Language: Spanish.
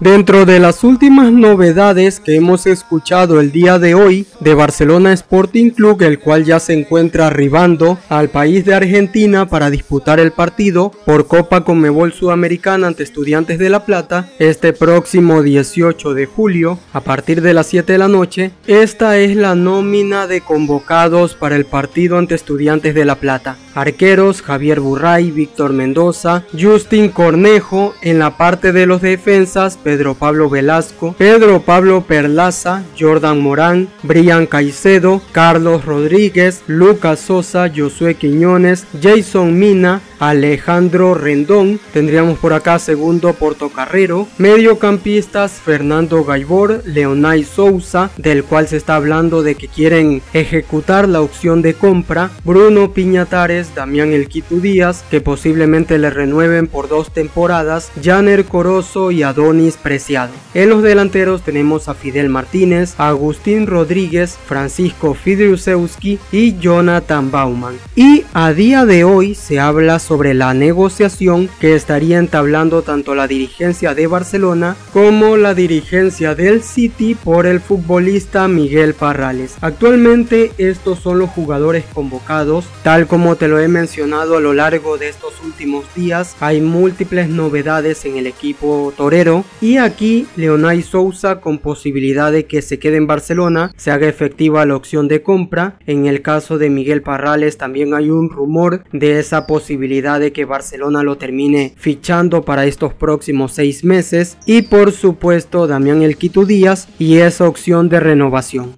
Dentro de las últimas novedades que hemos escuchado el día de hoy de Barcelona Sporting Club, el cual ya se encuentra arribando al país de Argentina para disputar el partido por Copa Conmebol Sudamericana ante Estudiantes de La Plata este próximo 18 de julio a partir de las 7 de la noche, esta es la nómina de convocados para el partido ante Estudiantes de La Plata. Arqueros Javier Burray, Víctor Mendoza, Justin Cornejo en la parte de los defensas Pedro Pablo Velasco, Pedro Pablo Perlaza, Jordan Morán, Brian Caicedo, Carlos Rodríguez, Lucas Sosa, Josué Quiñones, Jason Mina, Alejandro Rendón, tendríamos por acá segundo Portocarrero, mediocampistas Fernando Gaibor, Leonay Sousa, del cual se está hablando de que quieren ejecutar la opción de compra, Bruno Piñatares, Damián Elquito Díaz, que posiblemente le renueven por dos temporadas, Janer Corozo y Adonis Preciado. En los delanteros tenemos a Fidel Martínez, Agustín Rodríguez, Francisco Fidriusewski y Jonathan Bauman. Y a día de hoy se habla sobre sobre la negociación que estaría entablando tanto la dirigencia de Barcelona como la dirigencia del City por el futbolista Miguel Parrales. Actualmente estos son los jugadores convocados, tal como te lo he mencionado a lo largo de estos últimos días, hay múltiples novedades en el equipo torero y aquí Leonay Sousa con posibilidad de que se quede en Barcelona, se haga efectiva la opción de compra. En el caso de Miguel Parrales también hay un rumor de esa posibilidad de que Barcelona lo termine fichando para estos próximos seis meses y por supuesto Damián El Quito Díaz y esa opción de renovación.